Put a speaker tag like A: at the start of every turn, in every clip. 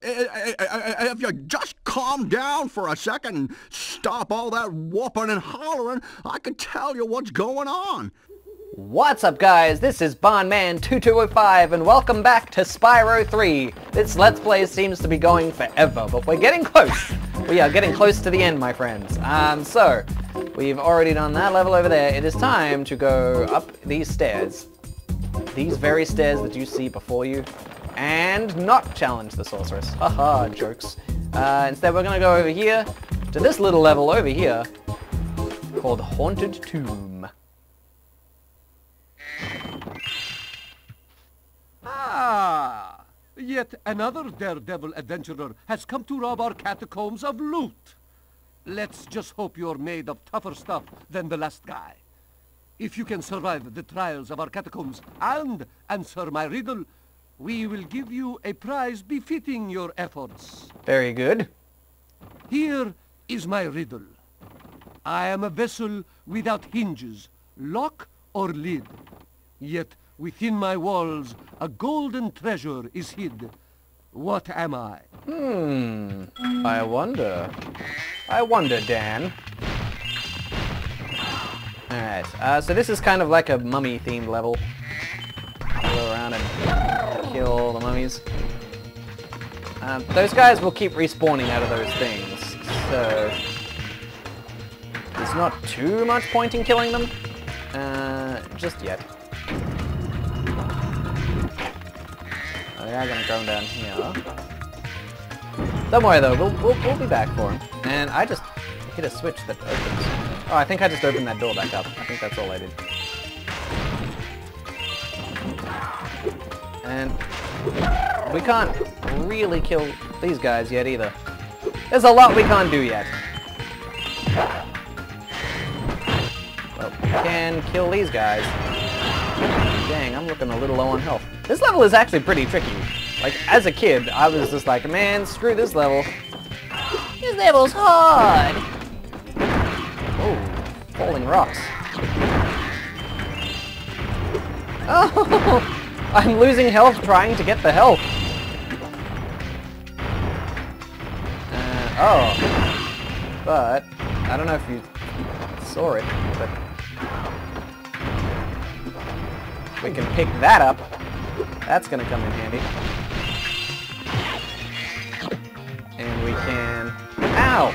A: If you just calm down for a second and stop all that whooping and hollering, I can tell you what's going on.
B: What's up guys, this is Barnman2205 and welcome back to Spyro 3. This Let's Play seems to be going forever, but we're getting close. We are getting close to the end, my friends. Um, so, we've already done that level over there. It is time to go up these stairs. These very stairs that you see before you and not challenge the sorceress. Haha, jokes. Uh, instead we're gonna go over here to this little level over here called Haunted Tomb.
C: Ah! Yet another daredevil adventurer has come to rob our catacombs of loot. Let's just hope you're made of tougher stuff than the last guy. If you can survive the trials of our catacombs and answer my riddle, we will give you a prize befitting your efforts.
B: Very good.
C: Here is my riddle. I am a vessel without hinges, lock or lid. Yet within my walls a golden treasure is hid. What am I?
B: Hmm. I wonder. I wonder, Dan. Alright, uh, so this is kind of like a mummy-themed level. Around and kill the mummies. Um, those guys will keep respawning out of those things, so... There's not too much point in killing them, uh, just yet. Oh, they are gonna go down here. Don't worry though, we'll, we'll, we'll be back for him. And I just hit a switch that opens. Oh, I think I just opened that door back up. I think that's all I did. And we can't really kill these guys yet either. There's a lot we can't do yet. Well, we can kill these guys. Dang, I'm looking a little low on health. This level is actually pretty tricky. Like, as a kid, I was just like, man, screw this level. This level's hard! Oh, falling rocks. Oh! I'm losing health trying to get the health. Uh, oh. But, I don't know if you saw it, but... We can pick that up. That's gonna come in handy. And we can... Ow!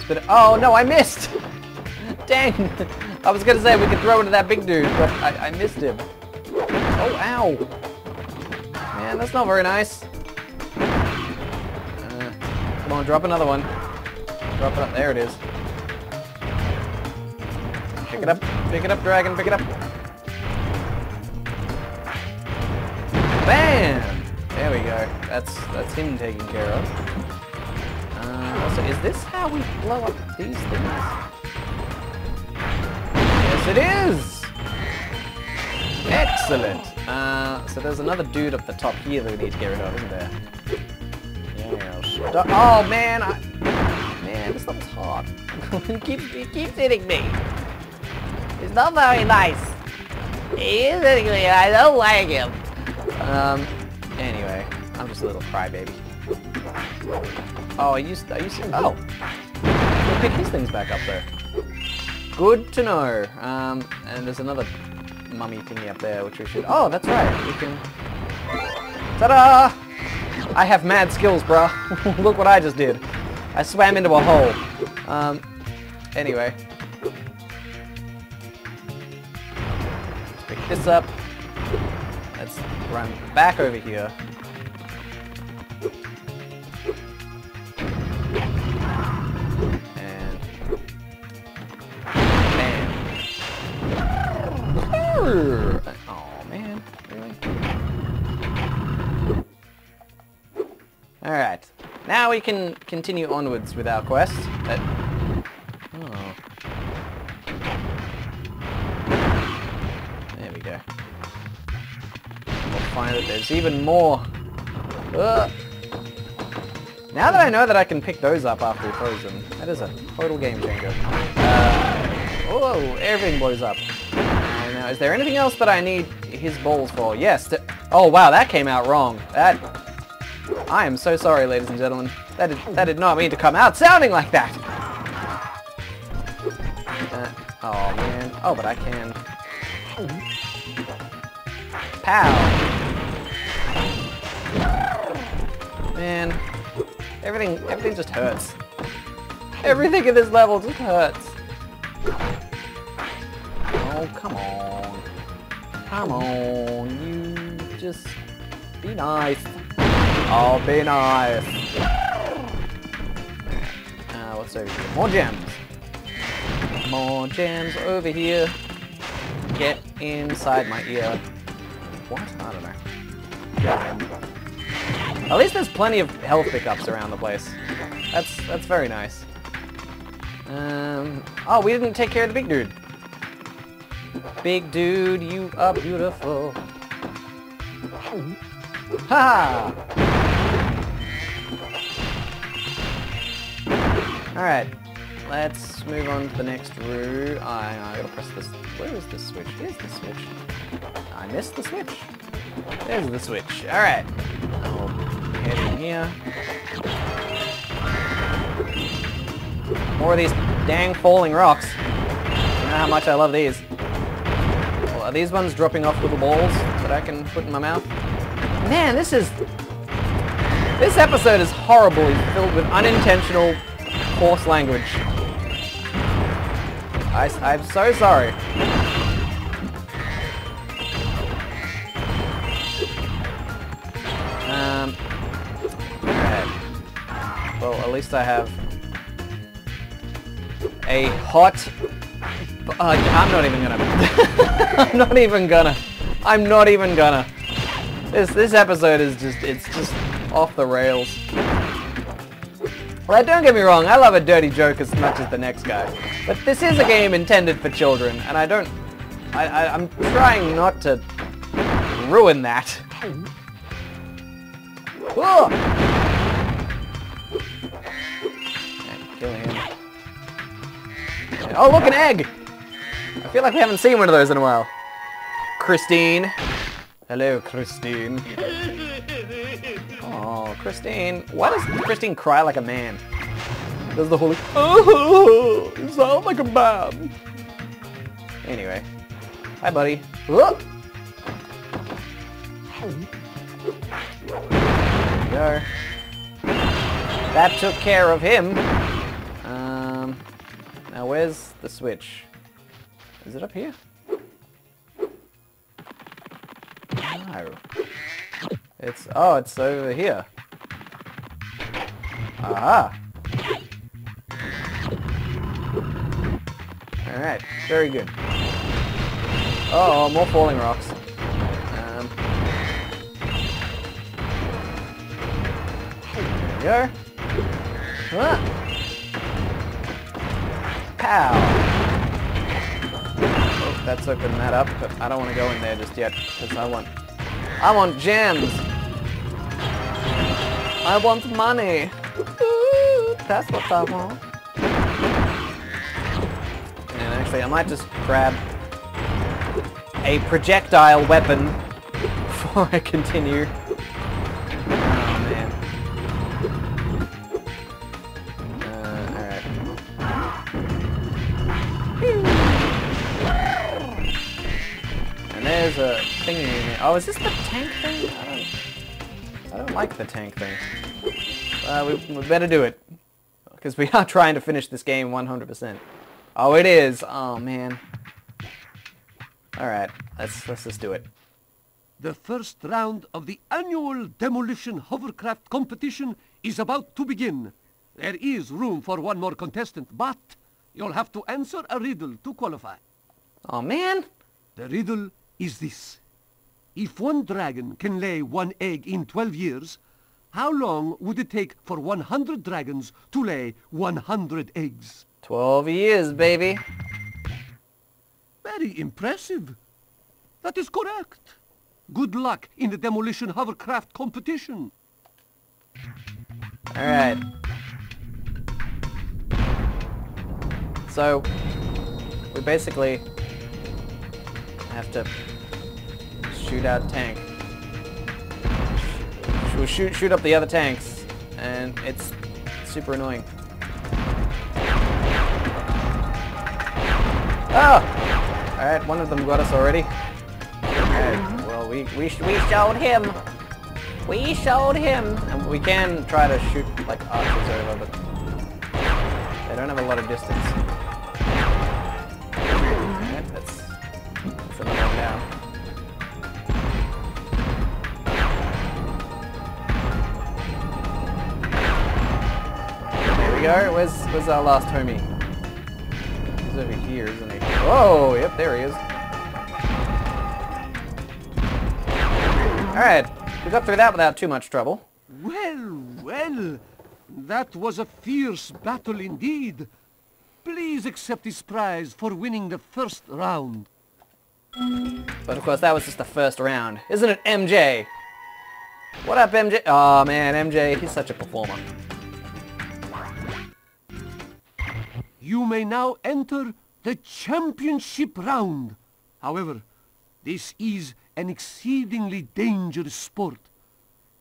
B: Spit oh, no, I missed! Dang! I was gonna say we could throw it to that big dude, but I, I missed him. Oh, ow! Man, that's not very nice. Uh, come on, drop another one. Drop it up. There it is. Pick it up. Pick it up, dragon. Pick it up. Bam! There we go. That's that's him taken care of. Uh, also, is this how we blow up these things? It is! Excellent! Uh, so there's another dude up the top here that we need to get rid of, isn't there? Yes. Oh, man! I, man, this level's hard. he, keeps, he keeps hitting me. He's not very nice. He is hitting me. I don't like him. Um, anyway, I'm just a little crybaby. Oh, I used, I used, oh. We'll pick these things back up there. Good to know. Um, and there's another mummy thingy up there, which we should... Oh, that's right. We can... Ta-da! I have mad skills, bro. Look what I just did. I swam into a hole. Um, anyway. Let's pick this up. Let's run back over here. Oh man, really? Alright. Now we can continue onwards with our quest. Uh, oh. There we go. We'll find that there's even more. Uh. Now that I know that I can pick those up after we close them, that is a total game changer. Uh, oh, everything blows up. Now, is there anything else that I need his balls for? Yes. Oh, wow, that came out wrong. That I am so sorry, ladies and gentlemen. That did, that did not mean to come out sounding like that. Uh, oh, man. Oh, but I can. Pow. Man. Everything, everything just hurts. Everything in this level just hurts. Oh, come on. Come on. You just be nice. Oh, be nice. Uh, what's over here? More gems. More gems over here. Get inside my ear. What? I don't know. At least there's plenty of health pickups around the place. That's that's very nice. Um. Oh, we didn't take care of the big dude. Big dude, you are beautiful. Ha! Alright, let's move on to the next room. I, I gotta press this. Where is the switch? Here's the switch. I missed the switch. There's the switch. Alright. I'll head in here. More of these dang falling rocks. You know how much I love these. These ones dropping off little balls that I can put in my mouth? Man, this is... This episode is horribly filled with unintentional coarse language. I, I'm so sorry. Um. Well, at least I have a hot... Uh, I'm not even gonna... I'm not even gonna... I'm not even gonna... This this episode is just it's just off the rails. Well, don't get me wrong, I love a dirty joke as much as the next guy, but this is a game intended for children, and I don't. I, I I'm trying not to ruin that. Whoa! Oh, look, an egg! I feel like we haven't seen one of those in a while. Christine. Hello, Christine. Oh, Christine. Why does Christine cry like a man? Does the whole oh, you sound like a man. Anyway. Hi, buddy. Whoa. There we go. That took care of him. Um, now where's the switch? Is it up here? No. It's, oh, it's over here. Aha. Alright, very good. Oh, more falling rocks. Um, there we go. Ah. Pow! That's opening that up, but I don't want to go in there just yet, because I want I want gems. I want money. That's what I want. And actually, I might just grab a projectile weapon before I continue. Oh, is this the tank thing? I don't, I don't like the tank thing. Uh, we, we better do it. Because we are trying to finish this game 100%. Oh, it is. Oh, man. Alright, let's, let's just do it.
C: The first round of the annual Demolition Hovercraft competition is about to begin. There is room for one more contestant, but you'll have to answer a riddle to qualify.
B: Oh, man.
C: The riddle is this. If one dragon can lay one egg in 12 years, how long would it take for 100 dragons to lay 100 eggs?
B: 12 years, baby.
C: Very impressive. That is correct. Good luck in the demolition hovercraft competition.
B: Alright. So, we basically have to shoot out tank. we'll shoot shoot up the other tanks, and it's super annoying. Ah! Oh! Alright, one of them got us already. Alright, well, we, we, we showed him. We showed him. And we can try to shoot, like, archers over, but they don't have a lot of distance. Go. Where's, where's our last homie? He's over here, isn't he? Whoa, yep, there he is. Alright, we got through that without too much trouble.
C: Well, well, that was a fierce battle indeed. Please accept this prize for winning the first round.
B: But of course, that was just the first round. Isn't it, MJ? What up, MJ? Oh man, MJ, he's such a performer.
C: You may now enter the championship round. However, this is an exceedingly dangerous sport.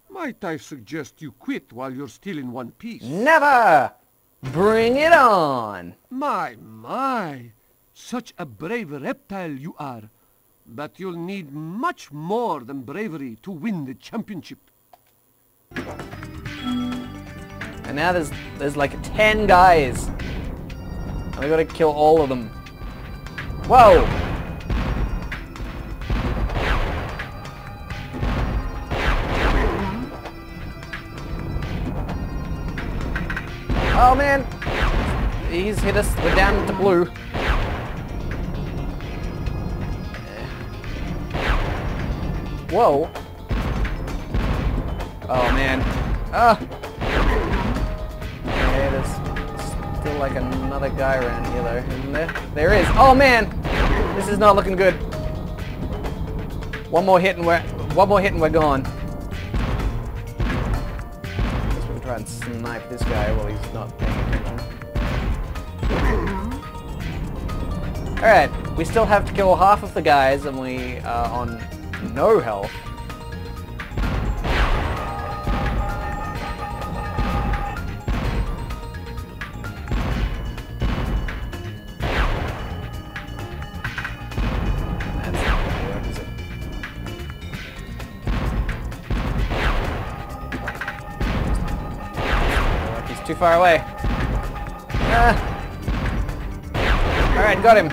C: Might I suggest you quit while you're still in one piece?
B: Never! Bring it on!
C: My, my! Such a brave reptile you are. But you'll need much more than bravery to win the championship.
B: And now there's there's like 10 guys. And we gotta kill all of them. Whoa! Oh man! He's hit us. We're down to blue. Whoa. Oh man. Ah! Still like another guy around here though, isn't there? There is. Oh man! This is not looking good. One more hit and we're one more hit and we're gone. Guess we'll try and snipe this guy while he's not paying attention. Alright, we still have to kill half of the guys and we are on no health. Too far away. Ah. Alright, got him.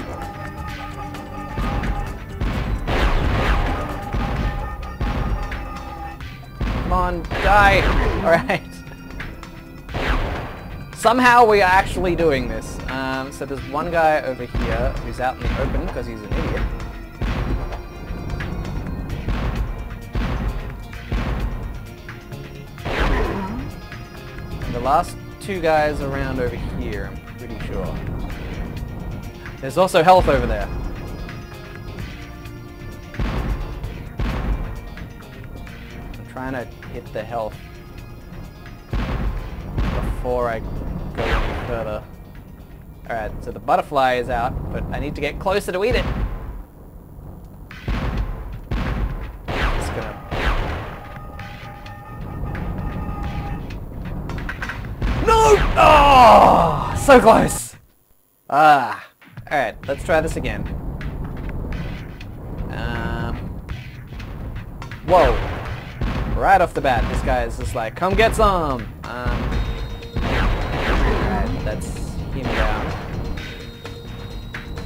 B: Come on, die. Alright. Somehow we are actually doing this. Um, so there's one guy over here who's out in the open because he's an idiot. The last two guys around over here, I'm pretty sure. There's also health over there. I'm trying to hit the health before I go any further. Alright, so the butterfly is out, but I need to get closer to eat it. So close! Ah. Alright, let's try this again. Um... Whoa! Right off the bat, this guy is just like, come get some! Um... Alright, that's him down.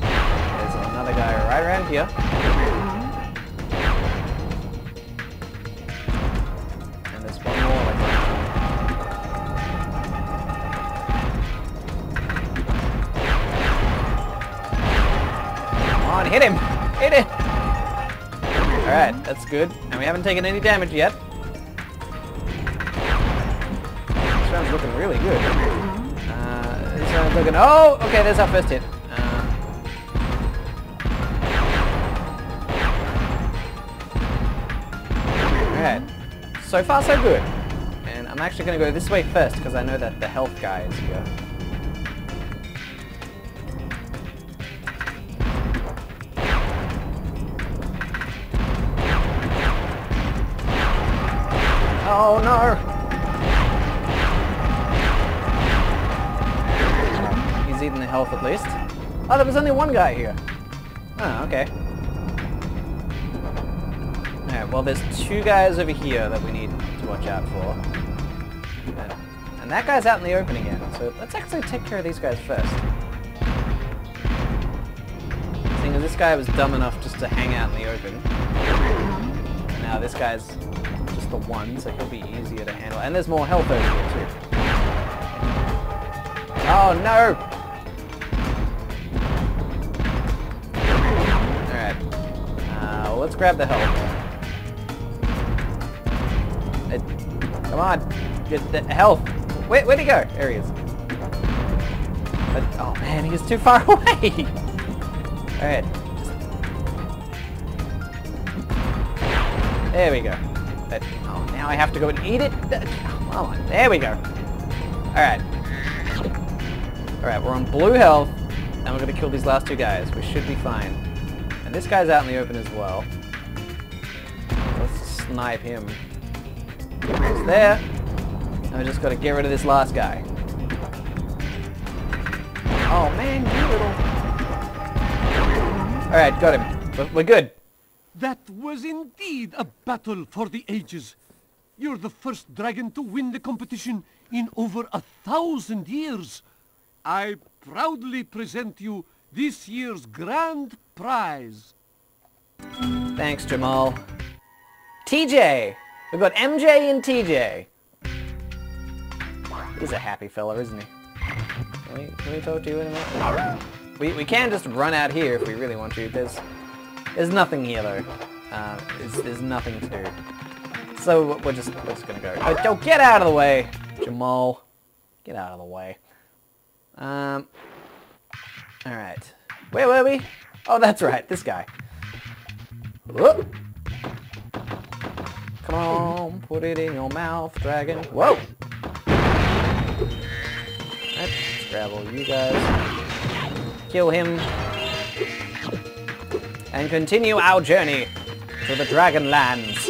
B: There's another guy right around here. Hit him! Hit him! Alright, that's good. And we haven't taken any damage yet. This round's looking really good. Uh, this round's looking... Oh! Okay, there's our first hit. Uh, Alright. So far, so good. And I'm actually going to go this way first, because I know that the health guy is here. Oh no! He's eating the health at least. Oh, there was only one guy here. Oh, okay. Alright, well there's two guys over here that we need to watch out for. And, that guy's out in the open again, so let's actually take care of these guys first. Seeing as this guy was dumb enough just to hang out in the open. Now this guy's the one, so he'll be easier to handle. And there's more health over here too. Oh no! Alright. Uh, well, let's grab the health. It, come on! Get the health! Where, where'd he go? There he is. But, oh man, he's too far away! Alright. There we go. Oh, now I have to go and eat it? Come on, there we go. Alright. Alright, we're on blue health, and we're gonna kill these last two guys. We should be fine. And this guy's out in the open as well. Let's snipe him. He's there. And we just gotta get rid of this last guy. Oh man, you little... Alright, got him. We're good.
C: That was indeed a battle for the ages. You're the first dragon to win the competition in over a thousand years. I proudly present you this year's grand prize.
B: Thanks, Jamal. TJ! We've got MJ and TJ. He's a happy fella, isn't he? Can we, can we talk to you in a minute? We, we can just run out here if we really want to. There's there's nothing here though. Uh, there's, there's nothing to do. So we're just we're just gonna go. Oh, don't get out of the way, Jamal. Get out of the way. Um. All right. Where were we? Oh, that's right. This guy. Whoop. Come on, put it in your mouth, dragon. Whoa! Let's you guys. Kill him. And continue our journey to the Dragon Lands.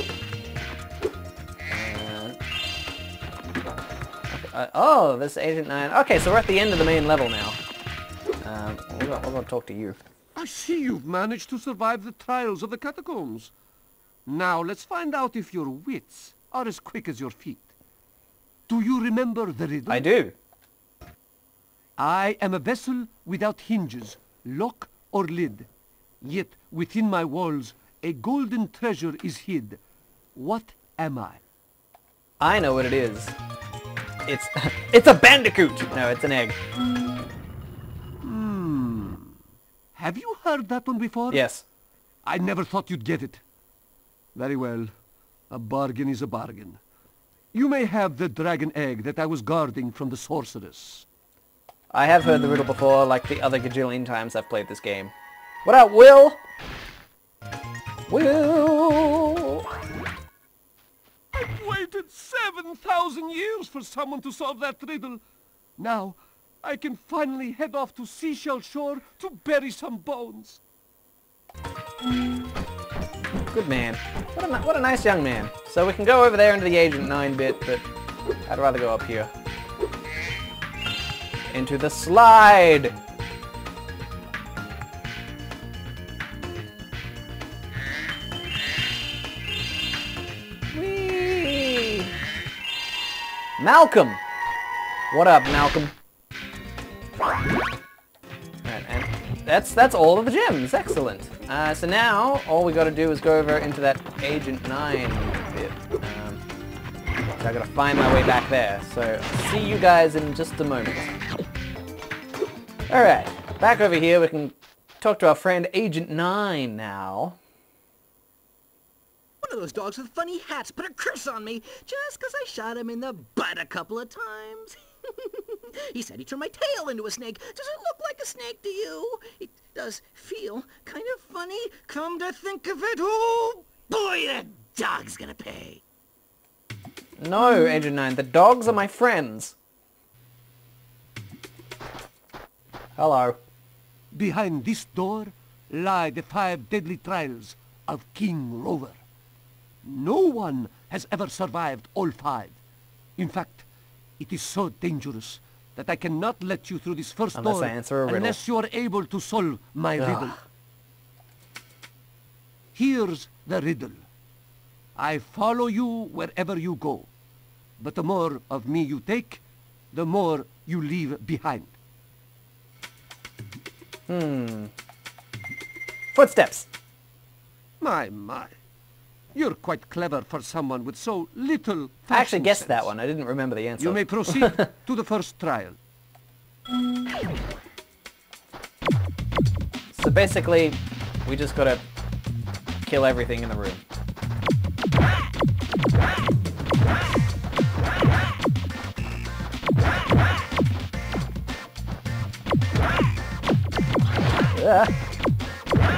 B: Uh, oh, this is Agent 9. Okay, so we're at the end of the main level now. Um, we're we're gonna talk to you.
C: I see you've managed to survive the trials of the catacombs. Now let's find out if your wits are as quick as your feet. Do you remember the riddle?
B: I do.
C: I am a vessel without hinges, lock or lid. Yet within my walls a golden treasure is hid. What am I?
B: I know what it is. It's it's a bandicoot. No, it's an egg. Hmm.
C: Have you heard that one before?
B: Yes.
C: I never thought you'd get it. Very well. A bargain is a bargain. You may have the dragon egg that I was guarding from the sorceress.
B: I have heard the riddle before, like the other gajillion times I've played this game. What up, Will? Will!
C: 7,000 years for someone to solve that riddle. Now, I can finally head off to Seashell Shore to bury some bones.
B: Good man. What a, what a nice young man. So we can go over there into the Agent 9-bit, but I'd rather go up here. Into the slide! Malcolm! What up, Malcolm? Alright, and that's that's all of the gems. Excellent. Uh, so now all we got to do is go over into that Agent Nine bit. Um, so I got to find my way back there. So see you guys in just a moment. All right, back over here. We can talk to our friend Agent Nine now.
D: One of those dogs with funny hats put a curse on me just 'cause I shot him in the butt a couple of times. he said he turned my tail into a snake. Does it look like a snake to you? It does feel kind of funny. Come to think of it, oh boy, that dog's gonna pay.
B: No, Agent Nine. The dogs are my friends. Hello.
C: Behind this door lie the five deadly trials of King Rover. No one has ever survived all five. In fact, it is so dangerous that I cannot let you through this first
B: Unless
C: door
B: I answer a riddle.
C: unless you are able to solve my riddle. Here's the riddle. I follow you wherever you go, but the more of me you take, the more you leave behind. Hmm.
B: Footsteps.
C: My, my. You're quite clever for someone with so little
B: I actually guessed that one. I didn't remember the answer.
C: You may proceed to the first trial.
B: So basically, we just gotta kill everything in the room. Ugh.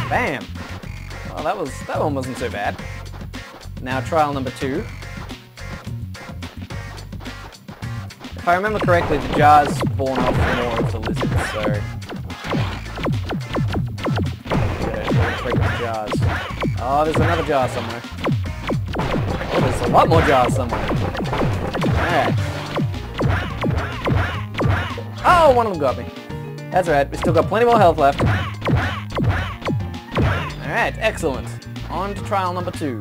B: Bam! Well, that was that one wasn't so bad. Now trial number two. If I remember correctly, the jars spawn off more of the lizards, so jars. Oh, there's another jar somewhere. Oh, there's a lot more jars somewhere. Oh, one of them got me. That's right, we still got plenty more health left. Alright, excellent. On to trial number two.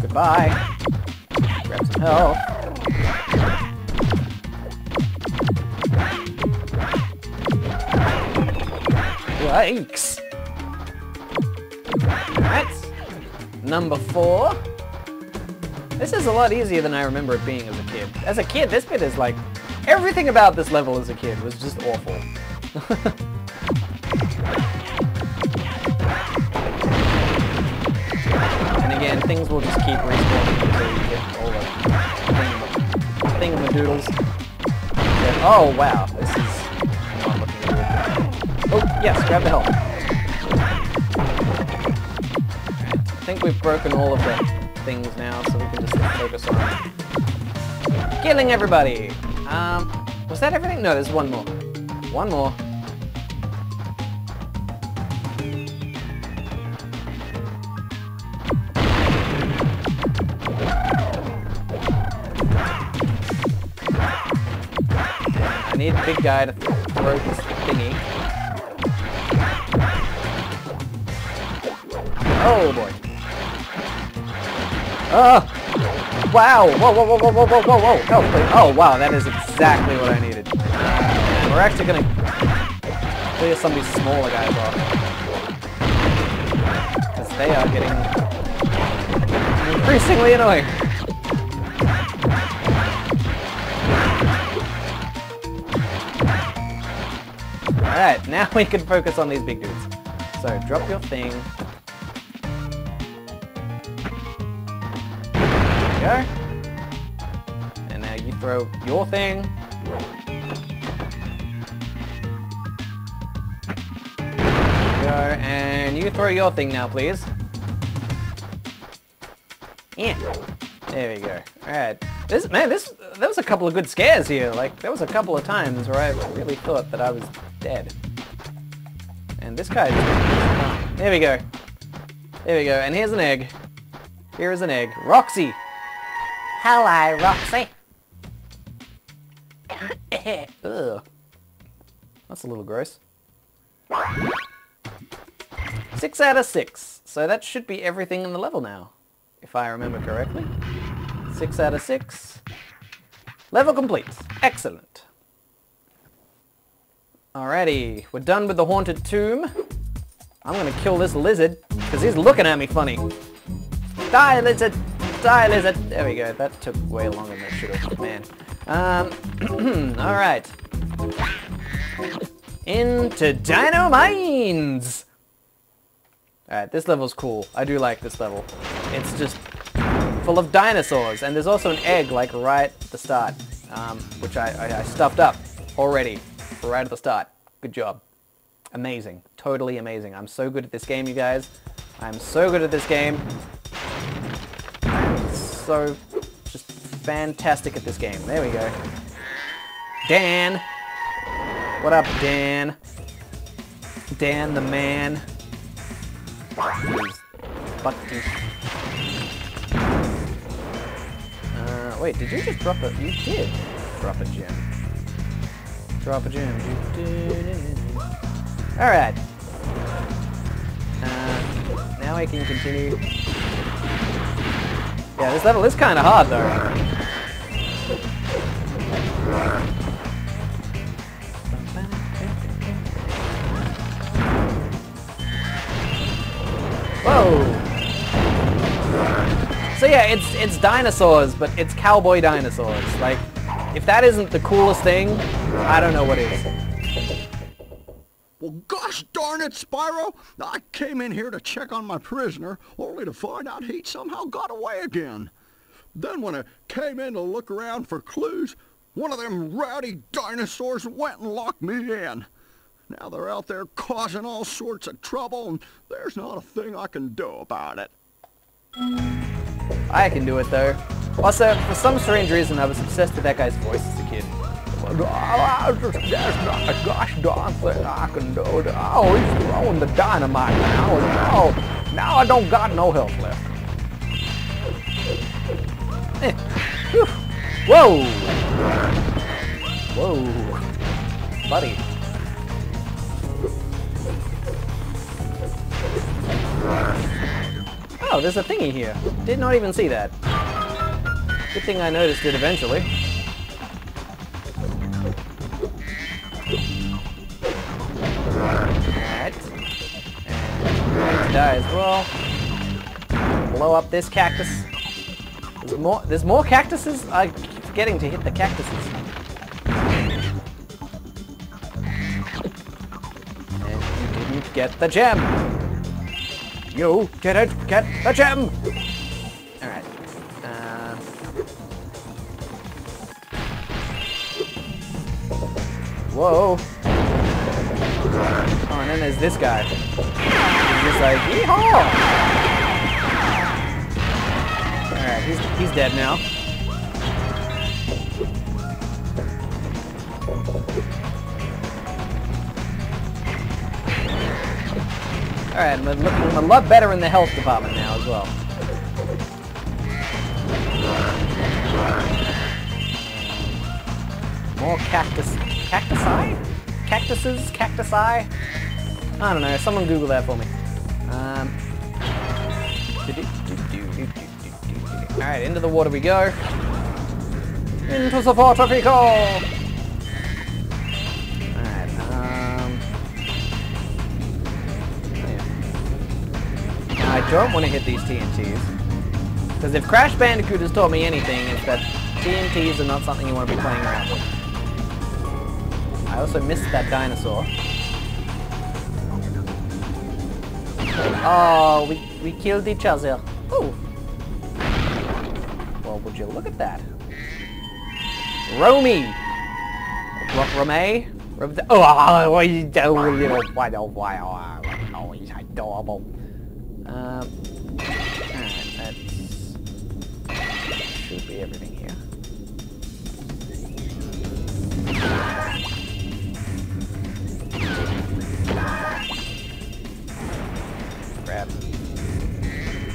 B: Goodbye. Grab some health. Yikes. Number four. This is a lot easier than I remember it being as a kid. As a kid, this bit is like... Everything about this level as a kid was just awful. things just keep respawning until get all the. Yeah, Oh wow, this is not looking good. Oh yes, grab the help. I think we've broken all of the things now, so we can just focus on killing everybody. Um, was that everything? No, there's one more. One more. Big guy to throw this thingy. Oh boy. Oh! Wow! Whoa, whoa, whoa, whoa, whoa, whoa, whoa, whoa! Help, please. Oh, wow, that is exactly what I needed. We're actually gonna clear some of these smaller guys off. Because they are getting increasingly annoying. Alright, now we can focus on these big dudes. So, drop your thing. There you go. And now you throw your thing. There go. And you throw your thing now, please. Yeah. There we go. Alright. This man, this there was a couple of good scares here. Like there was a couple of times where I really thought that I was dead. And this guy There we go. There we go. And here's an egg. Here is an egg. Roxy! Hello, Roxy. Ugh. That's a little gross. Six out of six. So that should be everything in the level now. If I remember correctly. Six out of six. Level complete. Excellent. Alrighty, we're done with the haunted tomb. I'm gonna kill this lizard, because he's looking at me funny. Die, lizard! Die, lizard! There we go, that took way longer than it should have, man. Um, alright. Into Dino Mines! Alright, this level's cool. I do like this level. It's just full of dinosaurs, and there's also an egg, like, right at the start, um, which I, I, I stuffed up already, right at the start. Good job. Amazing. Totally amazing. I'm so good at this game, you guys. I'm so good at this game. I'm so just fantastic at this game. There we go. Dan. What up, Dan? Dan the man. Butt uh, wait, did you just drop a... You did drop a gem. Drop a gem. Alright. Uh, now I can continue. Yeah, this level is kind of hard, though. Whoa! So yeah, it's it's dinosaurs, but it's cowboy dinosaurs. Like, if that isn't the coolest thing, I don't know what is.
A: Well, gosh darn it, Spyro! I came in here to check on my prisoner, only to find out he'd somehow got away again. Then when I came in to look around for clues, one of them rowdy dinosaurs went and locked me in. Now they're out there causing all sorts of trouble, and there's not a thing I can do about it.
B: I can do it, though. Also, for some strange reason, I was obsessed with that guy's voice as a kid.
E: There's not a gosh darn thing I can do. Oh, he's throwing the dynamite now. Oh, now I don't got no health left.
B: Eh. Whoa! Whoa. Buddy. Oh, there's a thingy here. Did not even see that. Good thing I noticed it eventually. Alright. And die as well. Blow up this cactus. There's more, there's more cactuses? I keep forgetting to hit the cactuses. And you didn't get the gem. You didn't get the gem. Whoa. Oh, and then there's this guy. He's just like, yeehaw! Alright, he's, he's dead now. Alright, I'm looking a lot better in the health department now as well. More cactus... Cactusi? Cactuses? Cactusi? I don't know, someone Google that for me. Um... Alright, into the water we go. Into the water we go! Alright, um... yeah. I don't want to hit these TNTs. Because if Crash Bandicoot has taught me anything, it's that TNTs are not something you want to be playing around with. I also missed that dinosaur. Oh, we, we killed each other. Oh. Well, would you look at that? Romy! Ro Rome? Oh, you little white wow. Oh, he's adorable. Um, that should be everything here. Grab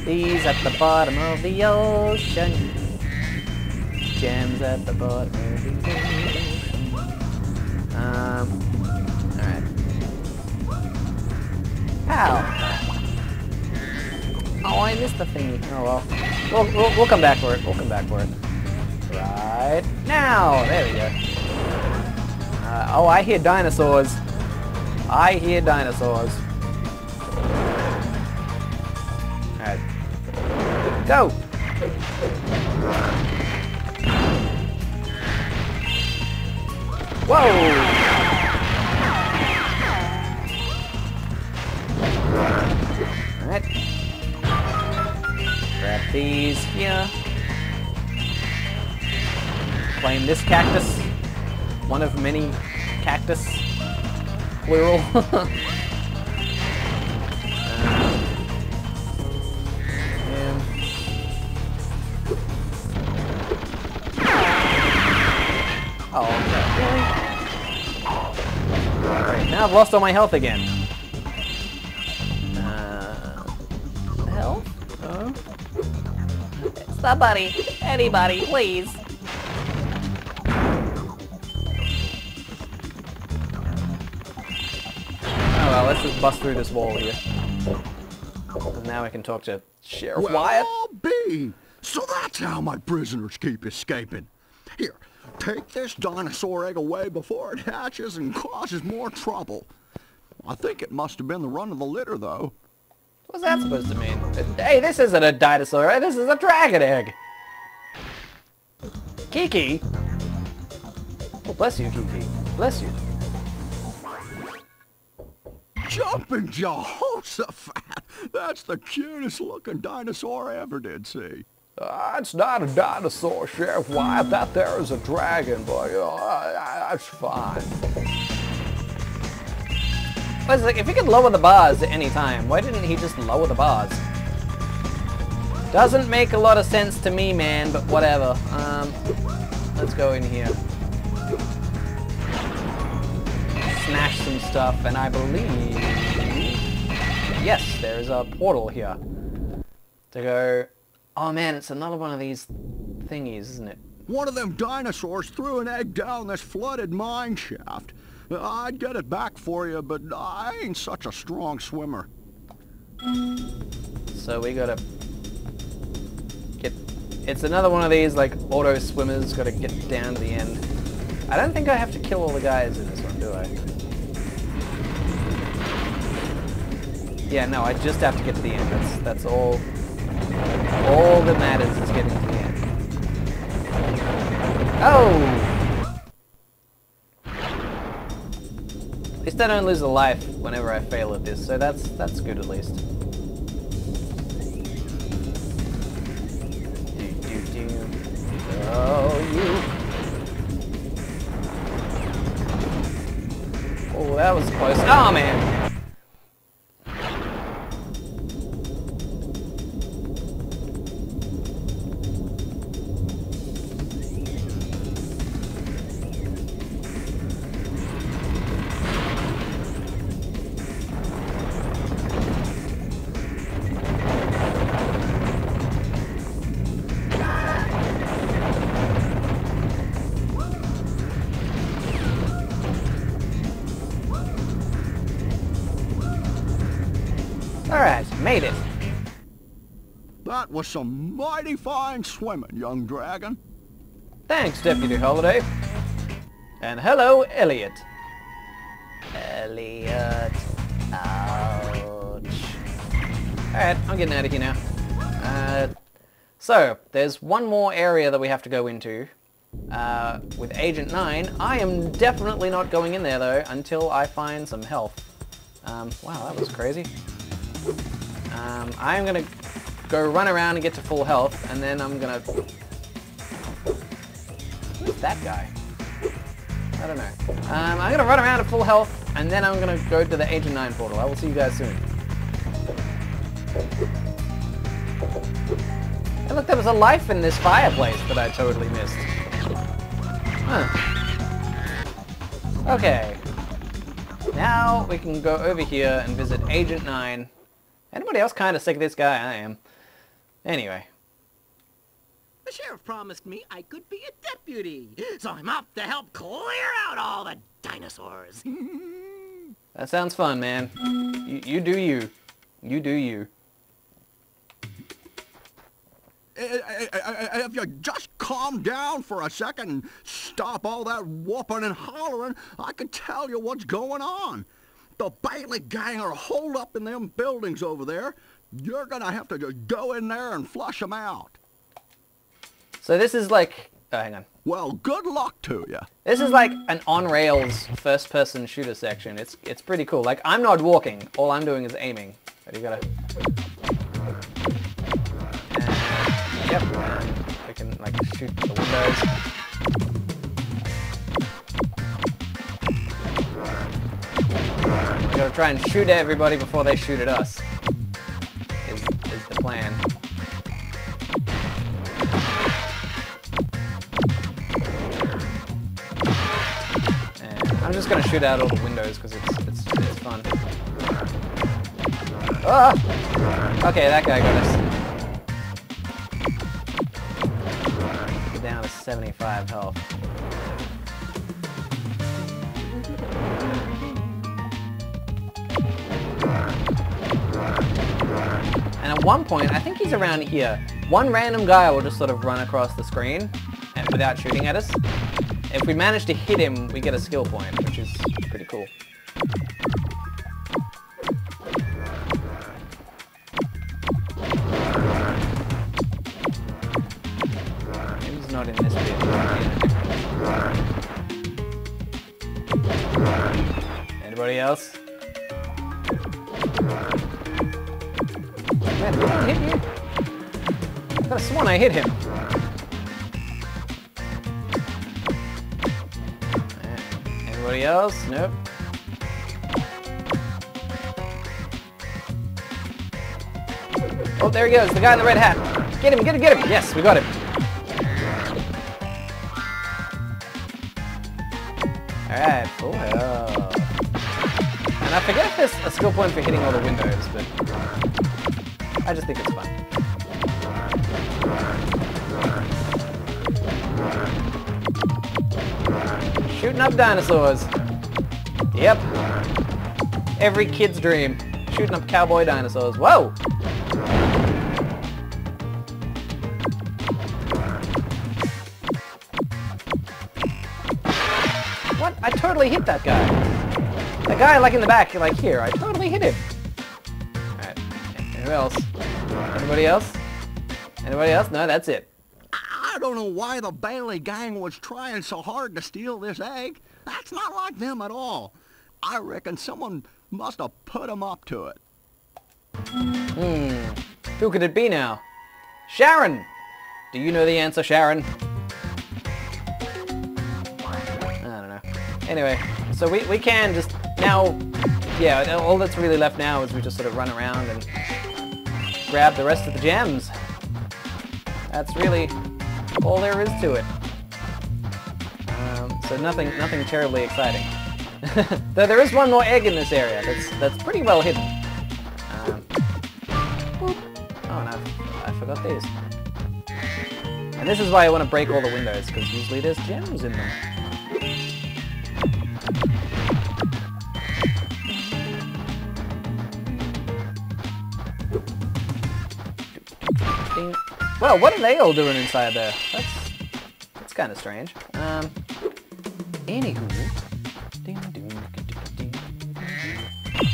B: these at the bottom of the ocean. Gems at the bottom of the ocean. Um, alright. Ow! Oh, I missed the thingy. Oh well. We'll, we'll, we'll come back for it. We'll come back for it. Right now! There we go. Uh, oh, I hear dinosaurs. I hear dinosaurs. Go! Whoa! Alright. Grab these here. Claim this cactus. One of many cactus. Plural. Oh? Now I've lost all my health again. Uh, health? Huh? Somebody, anybody, please. Just bust through this wall here. And now I can talk to Sheriff
A: Well,
B: Wyatt.
A: Be. So that's how my prisoners keep escaping. Here, take this dinosaur egg away before it hatches and causes more trouble. I think it must have been the run of the litter, though.
B: What's that supposed to mean? Hey, this isn't a dinosaur? This is a dragon egg. Kiki? Oh, bless you, Kiki. Bless you.
A: Jumping Jehoshaphat! That's the cutest looking dinosaur I ever did see.
E: It's not a dinosaur, Sheriff Wyatt. That there is a dragon, but you know, uh, that's fine.
B: But like, if he could lower the bars at any time, why didn't he just lower the bars? Doesn't make a lot of sense to me, man, but whatever. Um, let's go in here. Smash some stuff, and I believe... Yes, there is a portal here. To go... Oh man, it's another one of these thingies, isn't it?
A: One of them dinosaurs threw an egg down this flooded mine shaft. I'd get it back for you, but I ain't such a strong swimmer.
B: So we gotta get. It's another one of these like auto swimmers. Gotta get down to the end. I don't think I have to kill all the guys in this one, do I? Yeah, no, I just have to get to the end. That's that's all. All that matters is getting to the end. Oh! At least I don't lose a life whenever I fail at this, so that's that's good at least. Do, do, do. Oh, you. Oh, that was close. Oh, man.
A: Was some mighty fine swimming, young dragon.
B: Thanks, Deputy Holiday. And hello, Elliot. Elliot. Ouch. Alright, I'm getting out of here now. Uh, so, there's one more area that we have to go into. Uh, with Agent 9. I am definitely not going in there, though, until I find some health. Um, wow, that was crazy. Um, I'm gonna go run around and get to full health, and then I'm gonna Who's that guy? I don't know. Um, I'm gonna run around at full health, and then I'm gonna go to the Agent 9 portal. I will see you guys soon. Hey look, there was a life in this fireplace that I totally missed. Huh. Okay. Now we can go over here and visit Agent 9. Anybody else kind of sick of this guy? I am. Anyway.
D: The sheriff promised me I could be a deputy, so I'm off to help clear out all the dinosaurs.
B: That sounds fun, man. You, you do you. You do you.
A: If you just calm down for a second and stop all that whooping and hollering, I can tell you what's going on. The Bailey gang are holed up in them buildings over there. You're gonna have to just go in there and flush them out.
B: So this is like... Oh, hang on.
A: Well, good luck to you.
B: This is like an on-rails first-person shooter section. It's it's pretty cool. Like, I'm not walking. All I'm doing is aiming. But you gotta... And, yep. We can, like, shoot the windows. We gotta try and shoot everybody before they shoot at us. Plan. And I'm just gonna shoot out all the windows because it's, it's, it's fun. Ah! Okay, that guy got us. Down to 75 health. One point, I think he's around here, one random guy will just sort of run across the screen and without shooting at us. If we manage to hit him, we get a skill point, which is pretty cool. He's not in this bit. Anybody else? I could have sworn I hit him. Anybody else? Nope. Oh, there he goes, the guy in the red hat. Get him, get him, get him. Yes, we got him. Alright, full health. And I forget if there's a skill point for hitting all the windows, but I just think it's fun. Shooting up dinosaurs. Yep. Every kid's dream. Shooting up cowboy dinosaurs. Whoa! What? I totally hit that guy. That guy like in the back, like here, I totally hit him. Alright. Who else? Anybody else? Anybody else? No, that's it.
A: I don't know why the Bailey gang was trying so hard to steal this egg. That's not like them at all. I reckon someone must have put them up to it.
B: Hmm. Who could it be now? Sharon! Do you know the answer, Sharon? I don't know. Anyway, so we, we can just now, yeah, all that's really left now is we just sort of run around and grab the rest of the gems. That's really all there is to it. Um, so nothing, nothing terribly exciting. Though there is one more egg in this area that's that's pretty well hidden. Um. Oh no, I forgot these. And this is why I want to break all the windows, because usually there's gems in them. Well, what are they all doing inside there? That's that's kind of strange. Um, anywho.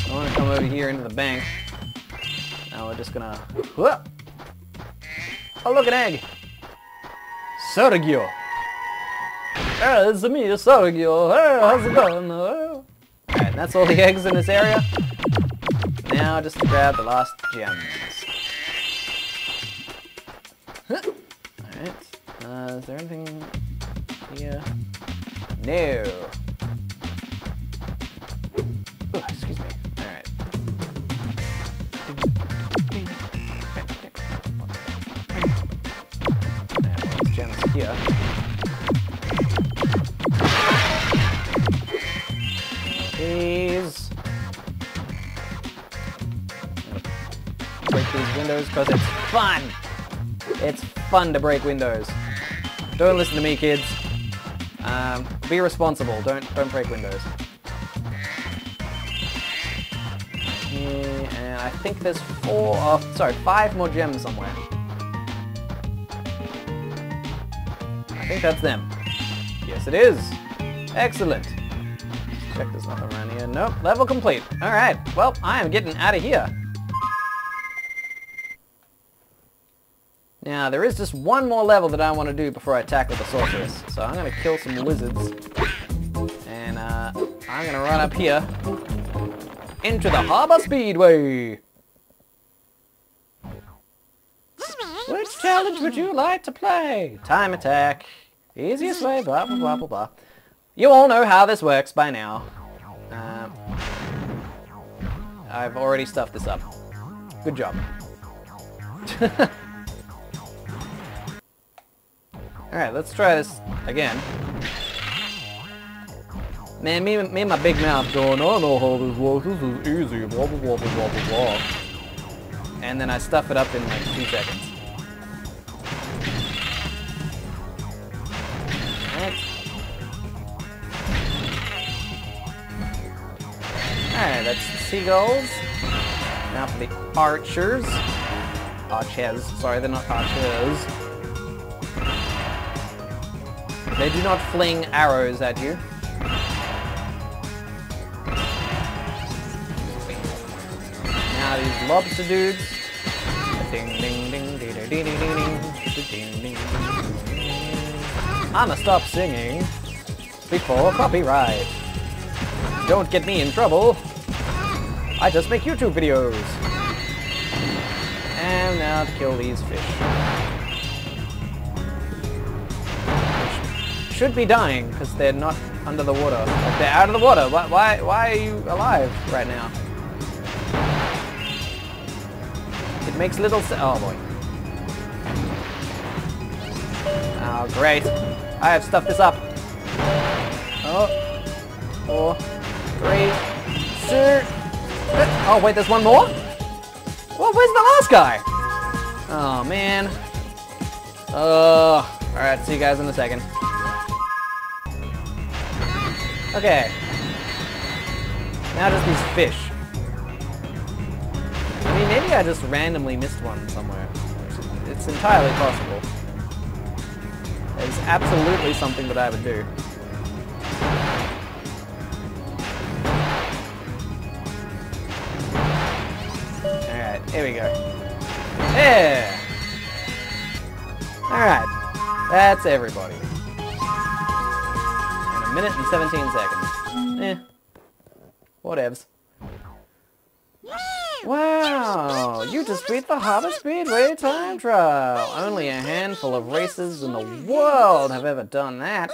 B: I want to come over here into the bank. Now we're just gonna. Whoa! Oh, look, an egg! Sergio! Hey, it's me, Sergio! Hey, how's it going? Alright, that's all the eggs in this area. Now just grab the last gems. Alright. Uh, is there anything here? No. Oh, excuse me. Alright. Gems here. These. Break these windows because it's fun! Fun to break windows. Don't listen to me, kids. Um, be responsible. Don't don't break windows. And I think there's four. Oh, sorry, five more gems somewhere. I think that's them. Yes, it is. Excellent. Check there's nothing around here. Nope. Level complete. All right. Well, I am getting out of here. There is just one more level that I want to do before I tackle the sorceress. So I'm going to kill some lizards. And uh, I'm going to run up here into the Harbor Speedway. Which challenge would you like to play? Time attack. Easiest way, blah, blah, blah, blah, blah. You all know how this works by now. Um, I've already stuffed this up. Good job. Alright, let's try this again. Man, me, me and my big mouth going, I know how this works, this is easy, blah, blah, blah, blah, blah, blah. And then I stuff it up in like two seconds. Alright, that's the seagulls. Now for the archers. Archers, sorry, they're not archers. They do not fling arrows at you. Now these lobster dudes. Ding ding ding ding ding ding ding ding ding. I'ma stop singing before copyright. Don't get me in trouble. I just make YouTube videos. And now to kill these fish. Should be dying because they're not under the water. Like they're out of the water. Why, why, why are you alive right now? It makes little sense. Oh boy. Oh great. I have stuffed this up. Oh. Four. Three. Two. Oh wait, there's one more? Well, where's the last guy? Oh man. Uh, alright, see you guys in a second. Okay. Now just these fish. I mean, maybe I just randomly missed one somewhere. It's entirely possible. It's absolutely something that I would do. Alright, here we go. Yeah! Alright, that's everybody. In minute and 17 seconds. Eh. Whatevs. Wow, you just beat the Harbour Speedway time trial. Only a handful of racers in the world have ever done that.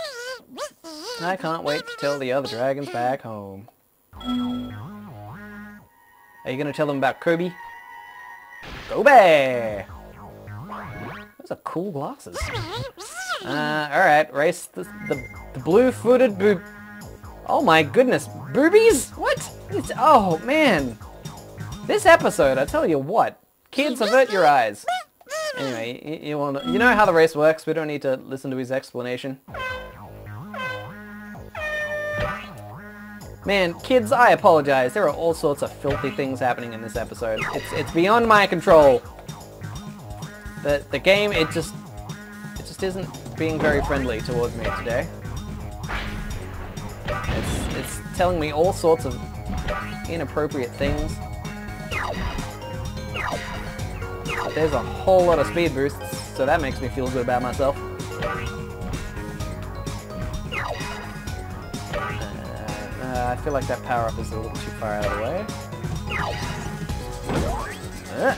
B: I can't wait to tell the other dragons back home. Are you to tell them about Kirby? Kobe! Those are cool glasses. Uh, alright, race the, the, the blue-footed boob... Oh my goodness, boobies? What? It's, oh man. This episode, I tell you what, kids avert your eyes. Anyway, you, you, want you know how the race works, we don't need to listen to his explanation. Man, kids, I apologize. There are all sorts of filthy things happening in this episode. It's it's beyond my control. The the game it just it just isn't being very friendly towards me today. It's it's telling me all sorts of inappropriate things. There's a whole lot of speed boosts, so that makes me feel good about myself. Uh, I feel like that power-up is a little too far out of the way. Uh.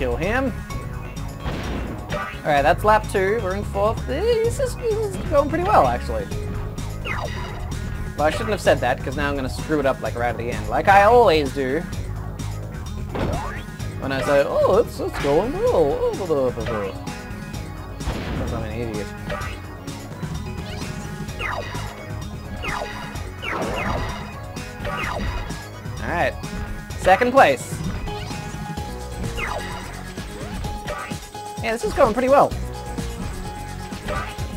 B: Kill him. Alright, that's lap two. We're in fourth. This is, this is going pretty well, actually. Well, I shouldn't have said that, because now I'm going to screw it up like right at the end, like I always do. When I say, oh, it's, it's going well. Because I'm an idiot. Alright. Second place. Yeah, this is going pretty well.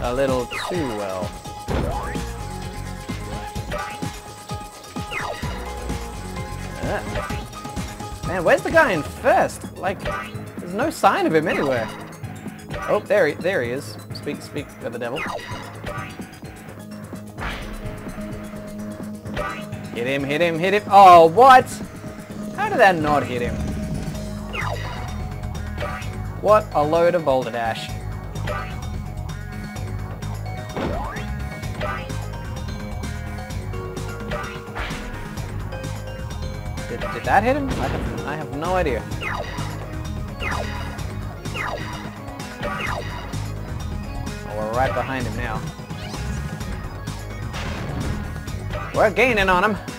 B: A little too well. Uh. Man, where's the guy in first? Like, there's no sign of him anywhere. Oh, there he, there he is. Speak, speak of the devil. Hit him, hit him, hit him. Oh, what? How did that not hit him? What a load of boulder dash. Did, did that hit him? I have, I have no idea. Oh, we're right behind him now. We're gaining on him.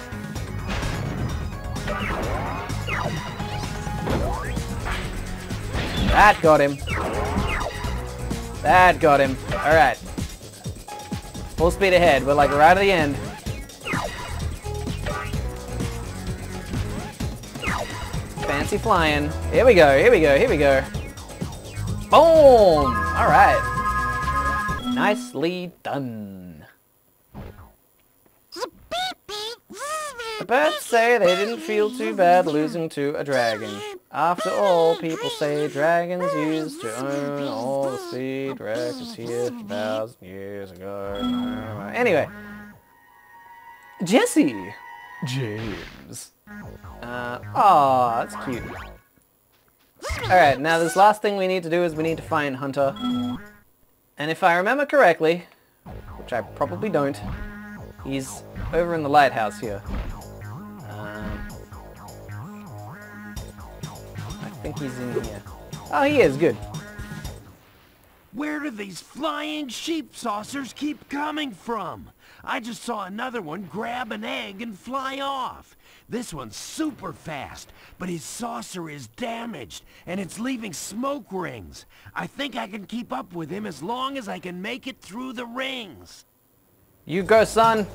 B: That got him. That got him. Alright. Full speed ahead. We're like right at the end. Fancy flying. Here we go, here we go, here we go. Boom! Alright. Nicely done. The birds say they didn't feel too bad losing to a dragon. After all, people say dragons used to own all the sea dragons here a thousand years ago. Anyway. Jesse. James. Uh, aw, that's cute. Alright, now this last thing we need to do is we need to find Hunter. And if I remember correctly, which I probably don't, he's over in the lighthouse here. Think he's in here. Oh, he is, good.
F: Where do these flying sheep saucers keep coming from? I just saw another one grab an egg and fly off. This one's super fast, but his saucer is damaged, and it's leaving smoke rings. I think I can keep up with him as long as I can make it through the rings.
B: You go, son!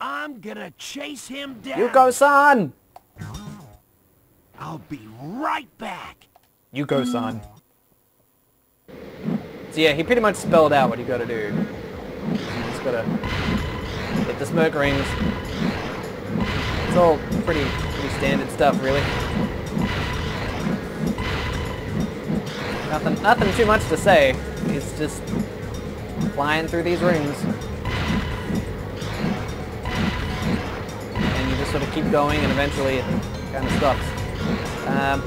F: I'm gonna chase him down.
B: You go, son!
F: I'll be right back.
B: You go, son. So yeah, he pretty much spelled out what you gotta do. You just gotta hit the smoke rings. It's all pretty, pretty standard stuff, really. Nothing, nothing too much to say. It's just flying through these rings. And you just sort of keep going and eventually it kind of stops. Um,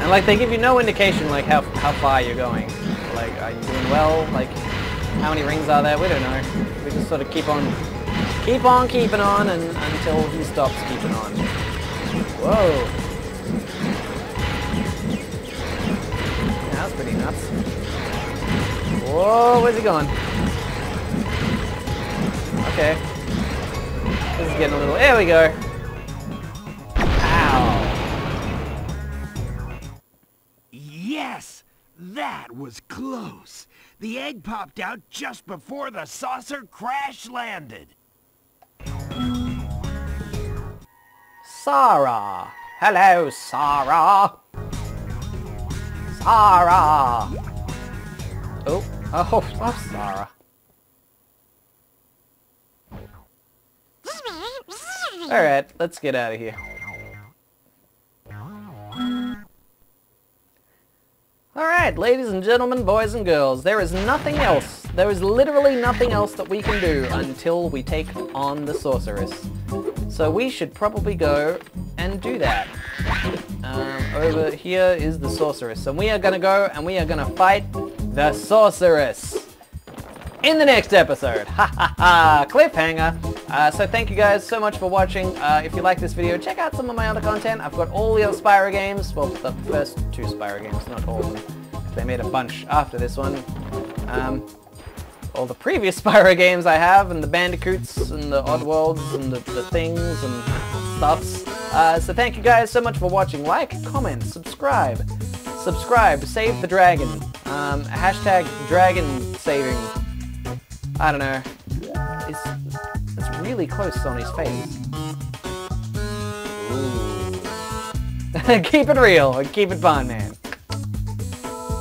B: and like they give you no indication like how, how far you're going. Like are you doing well? Like how many rings are there? We don't know. We just sort of keep on keep on keeping on and until he stops keeping on. Whoa. That was pretty nuts. Whoa, where's he going? Okay. This is getting a little there we go.
F: Yes, that was close. The egg popped out just before the saucer crash landed.
B: Sarah. Hello, Sarah. Sarah. Oh, oh, oh, Sarah. Alright, let's get out of here. Alright, ladies and gentlemen, boys and girls, there is nothing else, there is literally nothing else that we can do until we take on the sorceress. So we should probably go and do that. Um, over here is the sorceress, and we are gonna go and we are gonna fight the sorceress in the next episode. Ha ha ha! Cliffhanger! Uh, so thank you guys so much for watching. Uh, if you like this video, check out some of my other content. I've got all the other Spyro games. Well, the first two Spyro games, not all of them. They made a bunch after this one. Um, all the previous Spyro games I have, and the Bandicoots, and the Oddworlds, and the, the things, and stuffs. Uh, so thank you guys so much for watching. Like, comment, subscribe. Subscribe, save the dragon. Um, hashtag dragon saving. I don't know. It's, it's really close on his face. Keep it real and keep it fun, man.